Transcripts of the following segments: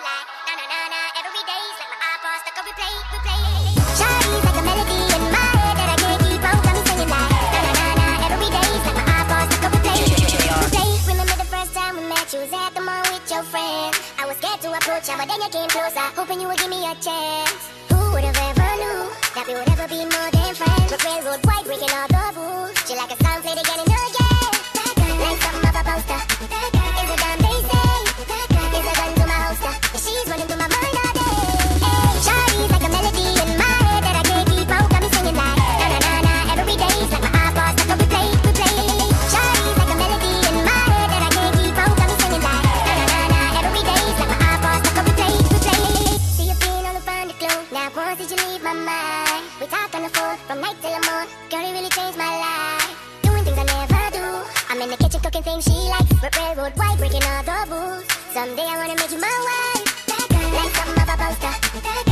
na na na na. Every day's like my stuck on replay, replay. Like a melody in my head that I can't keep. Got me singing like na na na na. Every day's like my stuck on replay, replay. Remember the first time we met? You was at the mall with your. I was scared to approach you, but then you came closer, hoping you would give me a chance. Who would have ever knew that we would ever be more than friends? But railroad white, breaking all the rules. She like a song played again and again. what did you leave my mind? We talk on the phone from night till the morning. Girl, you really changed my life. Doing things I never do. I'm in the kitchen cooking things she likes. Rip railroad white, breaking all the rules. Someday I wanna make you my wife. Like something of a poster.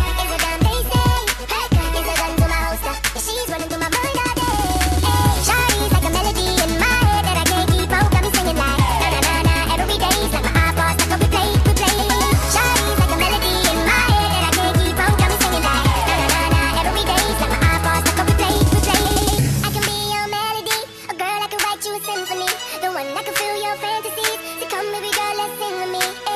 your fantasies. So come, baby girl, let's sing with me.